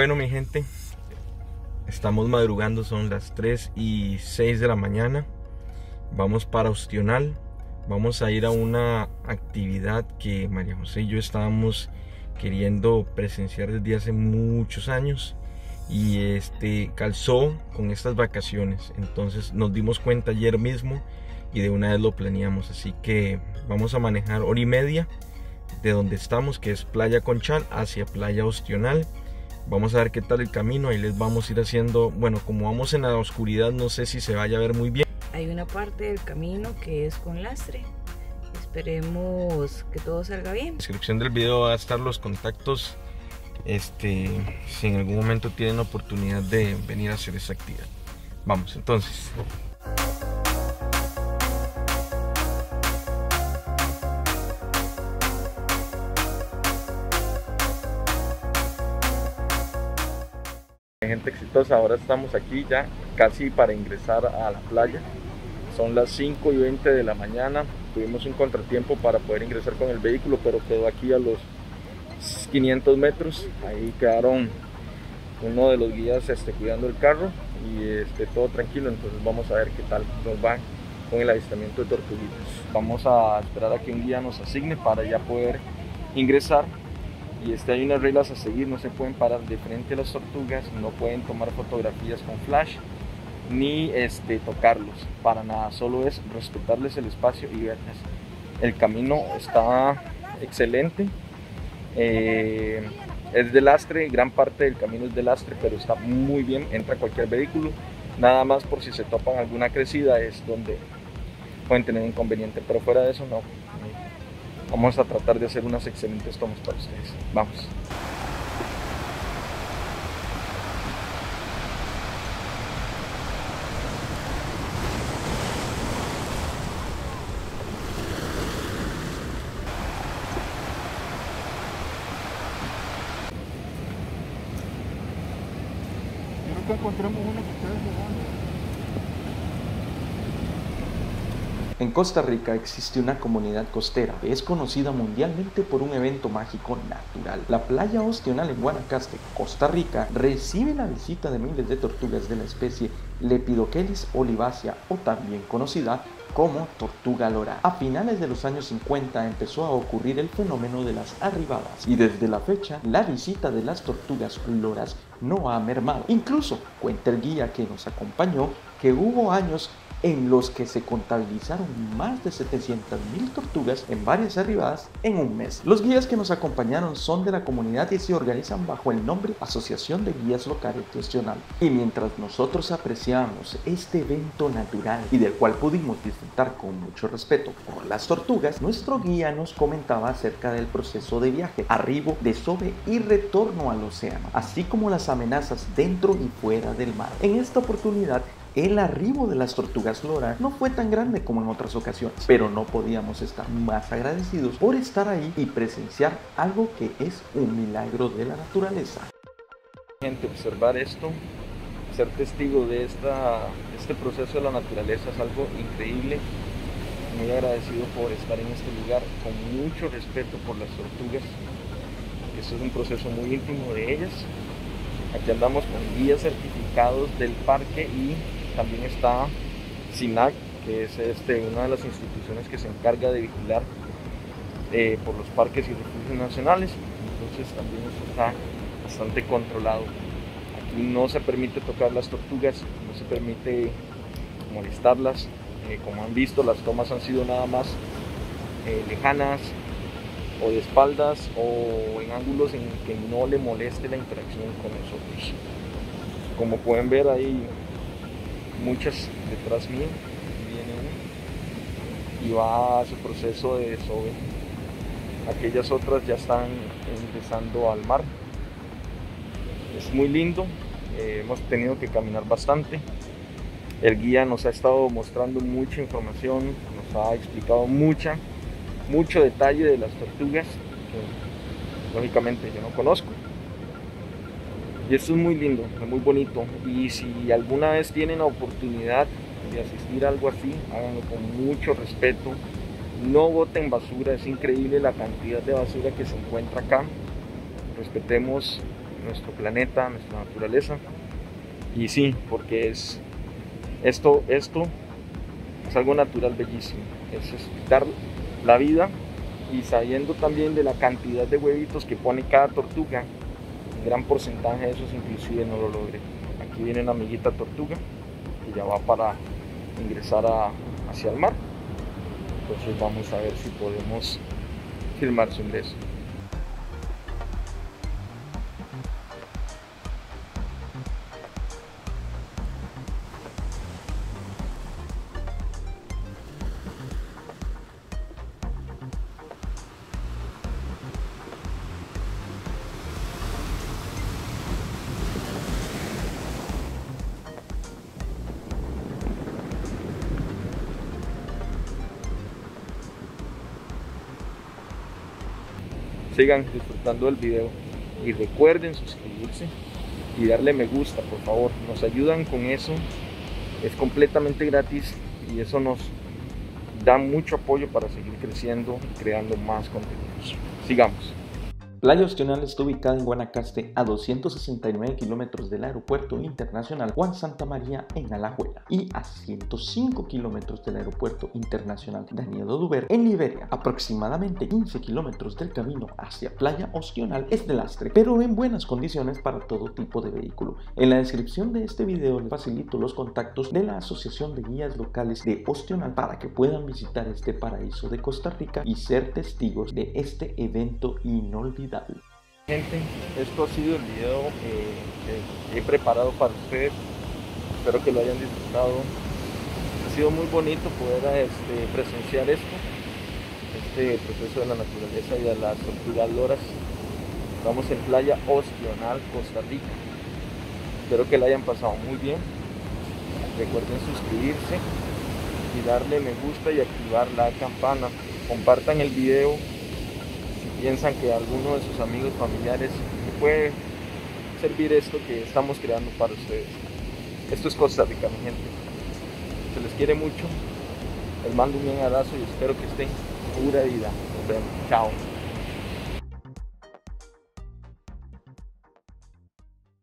Bueno, mi gente, estamos madrugando, son las 3 y 6 de la mañana. Vamos para Ostional. Vamos a ir a una actividad que María José y yo estábamos queriendo presenciar desde hace muchos años y este calzó con estas vacaciones. Entonces nos dimos cuenta ayer mismo y de una vez lo planeamos. Así que vamos a manejar hora y media de donde estamos, que es Playa Conchal, hacia Playa Ostional Vamos a ver qué tal el camino, ahí les vamos a ir haciendo, bueno, como vamos en la oscuridad, no sé si se vaya a ver muy bien. Hay una parte del camino que es con lastre. Esperemos que todo salga bien. En la descripción del video va a estar los contactos. Este, si en algún momento tienen oportunidad de venir a hacer esa actividad. Vamos, entonces. Gente exitosa, ahora estamos aquí ya casi para ingresar a la playa. Son las 5 y 20 de la mañana. Tuvimos un contratiempo para poder ingresar con el vehículo, pero quedó aquí a los 500 metros. Ahí quedaron uno de los guías este, cuidando el carro y este, todo tranquilo. Entonces vamos a ver qué tal nos va con el avistamiento de tortuguitas. Vamos a esperar a que un guía nos asigne para ya poder ingresar y este, hay unas reglas a seguir, no se pueden parar de frente a las tortugas, no pueden tomar fotografías con flash ni este, tocarlos, para nada, solo es respetarles el espacio y verlas. El camino está excelente, eh, es de lastre, gran parte del camino es de lastre, pero está muy bien, entra cualquier vehículo, nada más por si se topan alguna crecida es donde pueden tener inconveniente, pero fuera de eso no. Vamos a tratar de hacer unas excelentes tomas para ustedes. Vamos. Encontramos una que ustedes En Costa Rica existe una comunidad costera que es conocida mundialmente por un evento mágico natural. La playa Ostional en Guanacaste, Costa Rica, recibe la visita de miles de tortugas de la especie Lepidochelis olivácea o también conocida como tortuga lora. A finales de los años 50 empezó a ocurrir el fenómeno de las arribadas y desde la fecha la visita de las tortugas loras no ha mermado. Incluso cuenta el guía que nos acompañó que hubo años en los que se contabilizaron más de 700.000 tortugas en varias arribadas en un mes. Los guías que nos acompañaron son de la comunidad y se organizan bajo el nombre Asociación de Guías Locales Gestional. Y mientras nosotros apreciamos este evento natural y del cual pudimos disfrutar con mucho respeto por las tortugas, nuestro guía nos comentaba acerca del proceso de viaje, arribo, desove y retorno al océano, así como las amenazas dentro y fuera del mar. En esta oportunidad el arribo de las tortugas lora no fue tan grande como en otras ocasiones, pero no podíamos estar más agradecidos por estar ahí y presenciar algo que es un milagro de la naturaleza. Gente, observar esto, ser testigo de esta, este proceso de la naturaleza es algo increíble. Muy agradecido por estar en este lugar con mucho respeto por las tortugas, esto es un proceso muy íntimo de ellas. Aquí andamos con guías certificados del parque y también está SINAC, que es este, una de las instituciones que se encarga de vigilar eh, por los parques y refugios nacionales. Entonces también está bastante controlado. Aquí no se permite tocar las tortugas, no se permite molestarlas. Eh, como han visto, las tomas han sido nada más eh, lejanas o de espaldas o en ángulos en que no le moleste la interacción con nosotros. Como pueden ver ahí muchas detrás mío, viene y va a su proceso de desove. Aquellas otras ya están empezando al mar. Es muy lindo, eh, hemos tenido que caminar bastante. El guía nos ha estado mostrando mucha información, nos ha explicado mucha, mucho detalle de las tortugas, que lógicamente yo no conozco. Y esto es muy lindo, es muy bonito. Y si alguna vez tienen la oportunidad de asistir a algo así, háganlo con mucho respeto. No boten basura, es increíble la cantidad de basura que se encuentra acá. Respetemos nuestro planeta, nuestra naturaleza. Y sí, porque es esto, esto es algo natural bellísimo. Es, dar la vida y sabiendo también de la cantidad de huevitos que pone cada tortuga, gran porcentaje de esos inclusive no lo logré. Aquí viene una amiguita tortuga que ya va para ingresar hacia el mar. Entonces vamos a ver si podemos filmar su ingreso. Sigan disfrutando del video y recuerden suscribirse y darle me gusta, por favor. Nos ayudan con eso. Es completamente gratis y eso nos da mucho apoyo para seguir creciendo y creando más contenidos. Sigamos. Playa Ostional está ubicada en Guanacaste a 269 kilómetros del aeropuerto internacional Juan Santa María en Alajuela y a 105 kilómetros del aeropuerto internacional Daniel Oduber en Liberia. Aproximadamente 15 kilómetros del camino hacia Playa Ostional es de lastre, pero en buenas condiciones para todo tipo de vehículo. En la descripción de este video les facilito los contactos de la Asociación de Guías Locales de Ostional para que puedan visitar este paraíso de Costa Rica y ser testigos de este evento inolvidable. Gente, esto ha sido el video que he preparado para ustedes. Espero que lo hayan disfrutado. Ha sido muy bonito poder este, presenciar esto, este proceso de la naturaleza y de las tortugas loras. Estamos en Playa Ostional, Costa Rica. Espero que la hayan pasado muy bien. Recuerden suscribirse y darle me gusta y activar la campana. Compartan el video piensan que alguno de sus amigos, familiares puede servir esto que estamos creando para ustedes. Esto es Costa Rica, mi gente. Se les quiere mucho. Les mando un gran abrazo y espero que estén pura vida. Nos vemos. Chao.